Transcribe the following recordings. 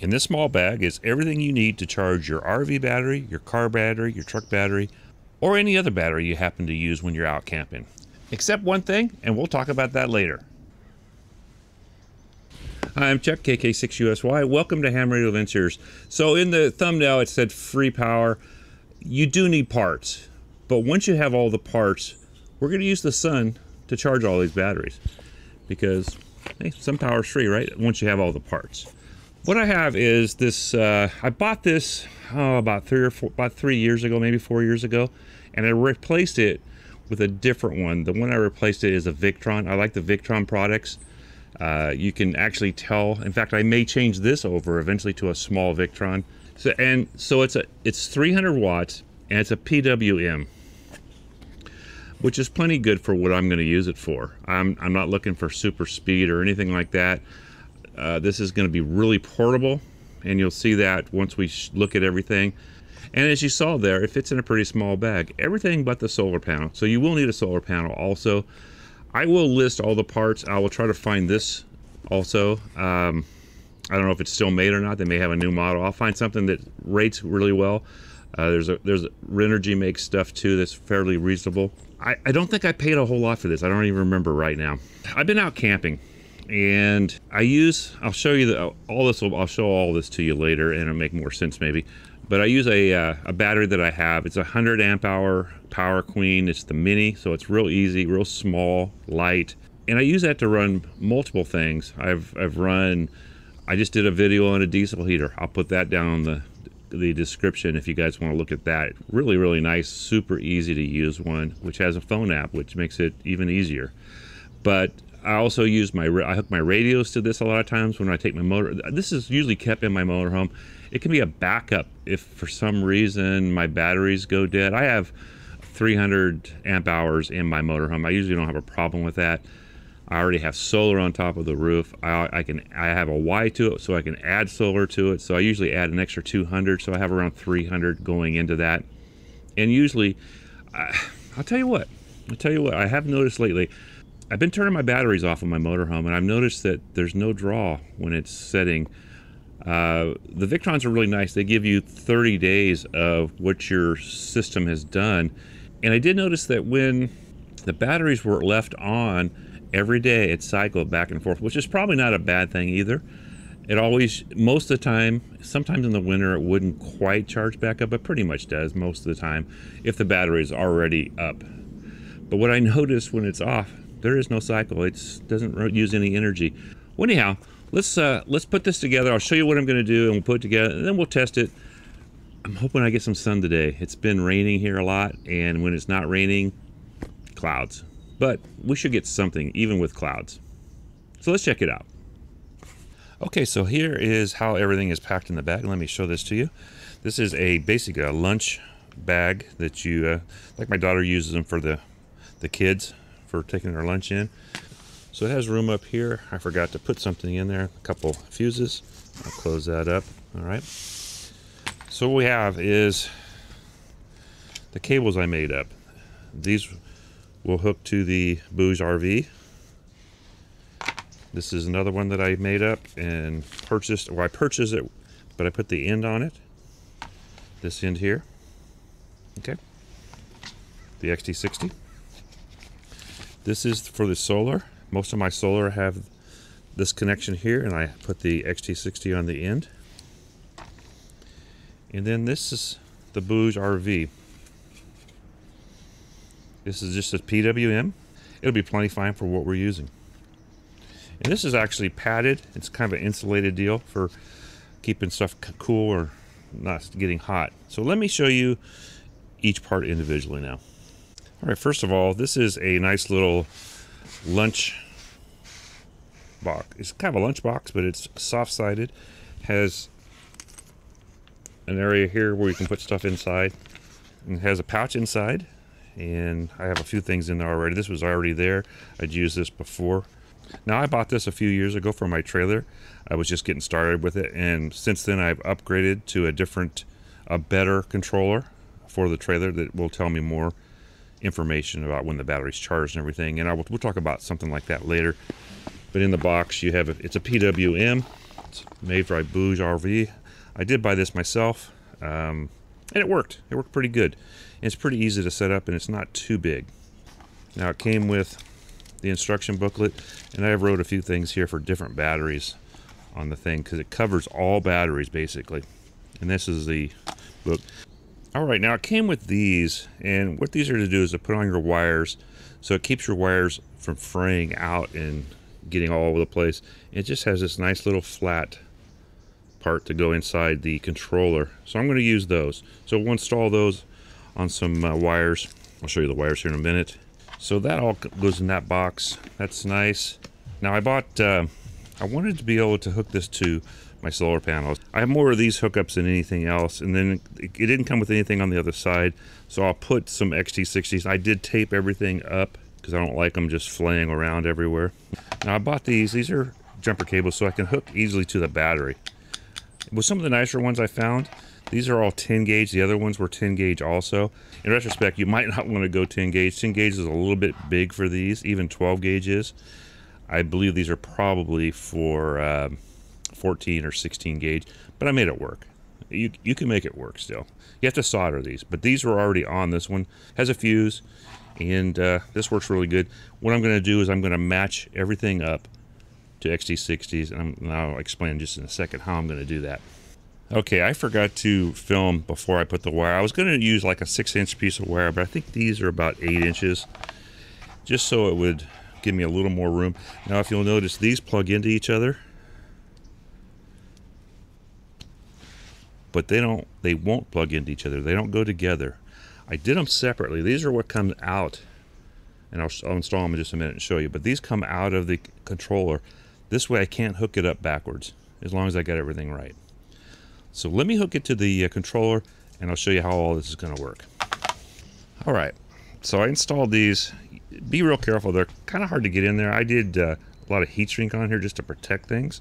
In this small bag is everything you need to charge your RV battery, your car battery, your truck battery, or any other battery you happen to use when you're out camping. Except one thing, and we'll talk about that later. Hi, I'm Chuck, KK6USY. Welcome to Ham Radio Adventures. So in the thumbnail it said free power. You do need parts, but once you have all the parts, we're going to use the sun to charge all these batteries because hey, some power is free, right? Once you have all the parts. What I have is this. Uh, I bought this oh, about three or four, about three years ago, maybe four years ago, and I replaced it with a different one. The one I replaced it is a Victron. I like the Victron products. Uh, you can actually tell. In fact, I may change this over eventually to a small Victron. So and so it's a it's 300 watts and it's a PWM, which is plenty good for what I'm going to use it for. I'm I'm not looking for super speed or anything like that. Uh, this is going to be really portable, and you'll see that once we look at everything. And as you saw there, it fits in a pretty small bag. Everything but the solar panel. So you will need a solar panel also. I will list all the parts. I will try to find this also. Um, I don't know if it's still made or not. They may have a new model. I'll find something that rates really well. Uh, there's a there's a, Renogy makes stuff too that's fairly reasonable. I, I don't think I paid a whole lot for this. I don't even remember right now. I've been out camping and I use I'll show you the, all this I'll show all this to you later and it'll make more sense maybe. But I use a, uh, a battery that I have. It's a 100 amp hour power queen. It's the mini so it's real easy real small light. And I use that to run multiple things. I've, I've run I just did a video on a diesel heater. I'll put that down the the description if you guys want to look at that. Really really nice super easy to use one which has a phone app which makes it even easier. But I also use my I hook my radios to this a lot of times when I take my motor. This is usually kept in my motorhome. It can be a backup if for some reason my batteries go dead. I have 300 amp hours in my motorhome. I usually don't have a problem with that. I already have solar on top of the roof. I, I, can I have a Y to it, so I can add solar to it. So I usually add an extra 200, so I have around 300 going into that. And usually, I, I'll tell you what. I'll tell you what. I have noticed lately. I've been turning my batteries off on my motorhome, and I've noticed that there's no draw when it's setting. Uh, the Victrons are really nice. They give you 30 days of what your system has done. And I did notice that when the batteries were left on every day, it cycled back and forth, which is probably not a bad thing either. It always, most of the time, sometimes in the winter, it wouldn't quite charge back up, but pretty much does most of the time if the battery is already up. But what I noticed when it's off, there is no cycle. It doesn't use any energy. Well, anyhow, let's uh, let's put this together. I'll show you what I'm going to do, and we'll put it together, and then we'll test it. I'm hoping I get some sun today. It's been raining here a lot, and when it's not raining, clouds. But we should get something, even with clouds. So let's check it out. Okay, so here is how everything is packed in the bag. Let me show this to you. This is a basically a lunch bag that you, uh, like my daughter uses them for the the kids for taking our lunch in. So it has room up here. I forgot to put something in there, a couple fuses. I'll close that up. All right. So what we have is the cables I made up. These will hook to the BougeRV. This is another one that I made up and purchased, or I purchased it, but I put the end on it. This end here. Okay. The XT60. This is for the solar. Most of my solar have this connection here and I put the XT60 on the end. And then this is the BougeRV. This is just a PWM. It'll be plenty fine for what we're using. And this is actually padded. It's kind of an insulated deal for keeping stuff cool or not getting hot. So let me show you each part individually now. All right, first of all, this is a nice little lunch box. It's kind of a lunch box, but it's soft-sided. Has an area here where you can put stuff inside. And it has a pouch inside, and I have a few things in there already. This was already there. I'd used this before. Now, I bought this a few years ago for my trailer. I was just getting started with it, and since then I've upgraded to a different, a better controller for the trailer that will tell me more information about when the battery's charged and everything. And I will, we'll talk about something like that later. But in the box, you have a, it's a PWM. It's made by BougeRV. I did buy this myself, um, and it worked. It worked pretty good. And it's pretty easy to set up, and it's not too big. Now it came with the instruction booklet, and I wrote a few things here for different batteries on the thing because it covers all batteries basically. And this is the book. All right, now it came with these, and what these are to do is to put on your wires, so it keeps your wires from fraying out and getting all over the place. It just has this nice little flat part to go inside the controller. So I'm going to use those. So we'll install those on some uh, wires. I'll show you the wires here in a minute. So that all goes in that box. That's nice. Now I bought, uh, I wanted to be able to hook this to my solar panels. I have more of these hookups than anything else, and then it, didn't come with anything on the other side, so I'll put some XT60s. I did tape everything up because I don't like them just flaying around everywhere. Now I bought these. These are jumper cables, so I can hook easily to the battery. With some of the nicer ones I found, these are all 10 gauge. The other ones were 10 gauge also. In retrospect, you might not want to go 10 gauge. 10 gauge is a little bit big for these, even 12 gauge is. I believe these are probably for um, 14 or 16 gauge, but I made it work. You, you can make it work still. You have to solder these, but these were already on. This one has a fuse, and uh, this works really good. What I'm going to do is I'm going to match everything up to XT60s, and, and I'll explain just in a second how I'm going to do that. Okay, I forgot to film before I put the wire. I was going to use like a six inch piece of wire, but I think these are about eight inches, just so it would give me a little more room. Now, if you'll notice, these plug into each other, but they don't, they won't plug into each other. They don't go together. I did them separately. These are what comes out, and I'll, I'll install them in just a minute and show you, but these come out of the controller. This way I can't hook it up backwards, as long as I get everything right. So let me hook it to the uh, controller and I'll show you how all this is going to work. All right, so I installed these. Be real careful, they're kind of hard to get in there. I did uh, a lot of heat shrink on here just to protect things.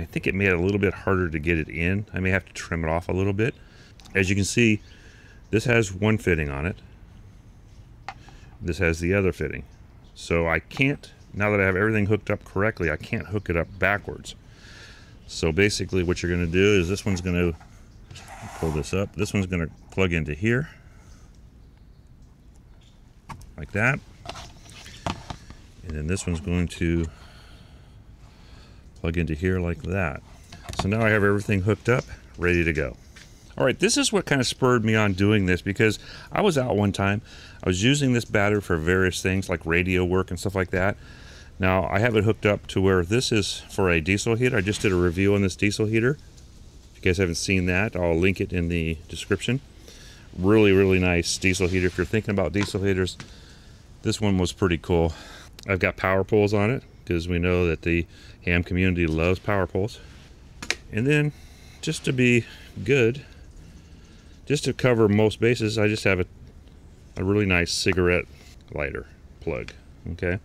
I think it made it a little bit harder to get it in. I may have to trim it off a little bit. As you can see, this has one fitting on it. This has the other fitting. So I can't, now that I have everything hooked up correctly, I can't hook it up backwards. So basically what you're going to do is this one's going to pull this up. This one's going to plug into here like that. And then this one's going to plug into here like that. So now I have everything hooked up, ready to go. All right, this is what kind of spurred me on doing this because I was out one time. I was using this battery for various things like radio work and stuff like that. Now I have it hooked up to where this is for a diesel heater. I just did a review on this diesel heater. If you guys haven't seen that, I'll link it in the description. Really, really nice diesel heater. If you're thinking about diesel heaters, this one was pretty cool. I've got power poles on it because we know that the ham community loves power poles. And then just to be good, just to cover most bases, I just have a, a really nice cigarette lighter plug. Okay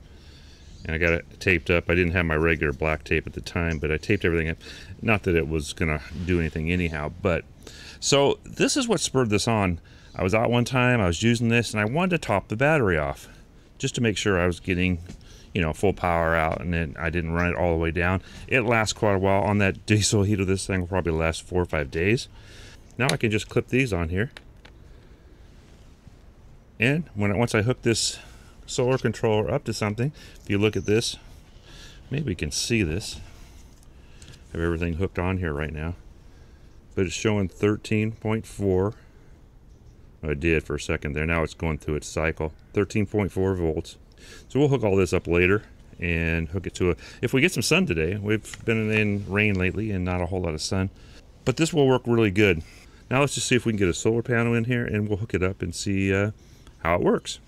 and I got it taped up. I didn't have my regular black tape at the time, but I taped everything up. Not that it was to do anything anyhow, but so this is what spurred this on. I was out one time, I was using this, and I wanted to top the battery off just to make sure I was getting, you know, full power out and then I didn't run it all the way down. It lasts quite a while. On that diesel heater, this thing will probably last four or five days. Now I can just clip these on here. And when I, once I hook this solar controller up to something. If you look at this, maybe we can see this. I have everything hooked on here right now. But it's showing 13.4. I did for a second there. Now it's going through its cycle. 13.4 volts. So we'll hook all this up later and hook it to a... If we get some sun today, we've been in rain lately and not a whole lot of sun. But this will work really good. Now let's just see if we can get a solar panel in here and we'll hook it up and see uh, how it works.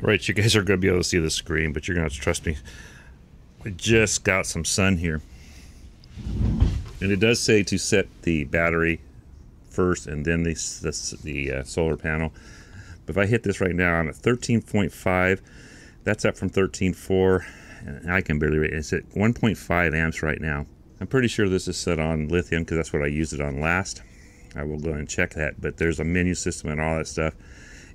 Right, you guys are going to be able to see the screen, but you're going to have to trust me. We just got some sun here. And it does say to set the battery first and then the, the, the uh, solar panel. But if I hit this right now, I'm at 13.5. That's up from 13.4. And I can barely read it. It's at 1.5 amps right now. I'm pretty sure this is set on lithium because that's what I used it on last. I will go and check that. But there's a menu system and all that stuff.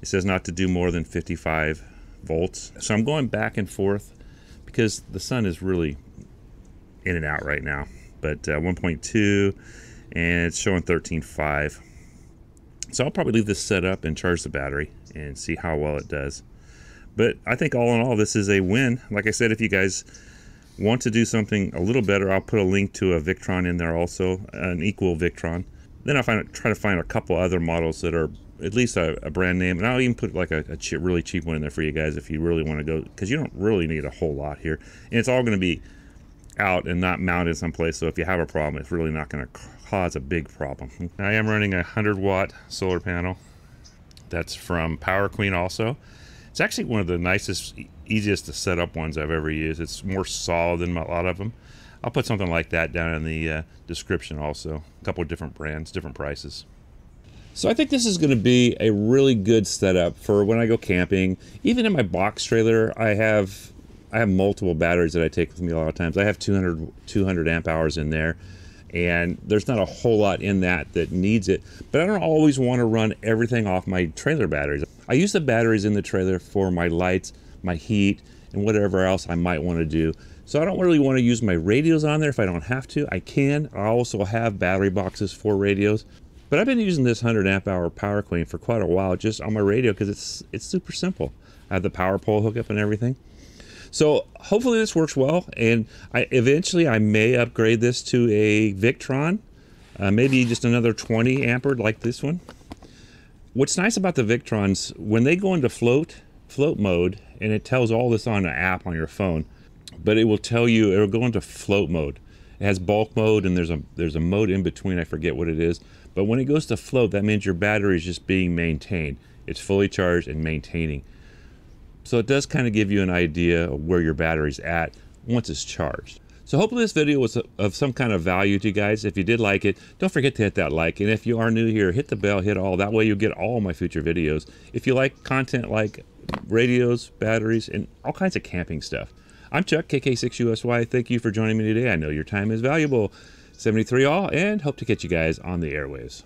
It says not to do more than 55 volts. So I'm going back and forth because the sun is really in and out right now. But uh, 1.2 and it's showing 13.5. So I'll probably leave this set up and charge the battery and see how well it does. But I think all in all, this is a win. Like I said, if you guys want to do something a little better, I'll put a link to a Victron in there also, an equal Victron. Then I'll find, try to find a couple other models that are at least a, a brand name, and I'll even put like a, a really cheap one in there for you guys if you really want to go, because you don't really need a whole lot here, and it's all going to be out and not mounted someplace. So if you have a problem, it's really not going to cause a big problem. I am running a 100 watt solar panel. That's from Power Queen also. It's actually one of the nicest, easiest to set up ones I've ever used. It's more solid than a lot of them. I'll put something like that down in the uh, description also. A couple of different brands, different prices. So I think this is going to be a really good setup for when I go camping. Even in my box trailer, I have I have multiple batteries that I take with me a lot of times. I have 200 200 amp hours in there, and there's not a whole lot in that that needs it. But I don't always want to run everything off my trailer batteries. I use the batteries in the trailer for my lights, my heat, and whatever else I might want to do. So I don't really want to use my radios on there if I don't have to. I can. I also have battery boxes for radios. But I've been using this 100 amp hour Power Queen for quite a while just on my radio because it's it's super simple. I have the power pole hookup and everything. So hopefully this works well, and I eventually I may upgrade this to a Victron, uh, maybe just another 20 ampere like this one. What's nice about the Victrons when they go into float float mode, and it tells all this on an app on your phone, but it will tell you it'll go into float mode. It has bulk mode, and there's a there's a mode in between. I forget what it is, but when it goes to float, that means your battery is just being maintained. It's fully charged and maintaining. So it does kind of give you an idea of where your battery's at once it's charged. So hopefully this video was of some kind of value to you guys. If you did like it, don't forget to hit that like. And if you are new here, hit the bell, hit all. That way you'll get all my future videos. If you like content like radios, batteries, and all kinds of camping stuff. I'm Chuck, KK6USY. Thank you for joining me today. I know your time is valuable. 73 all, and hope to catch you guys on the airwaves.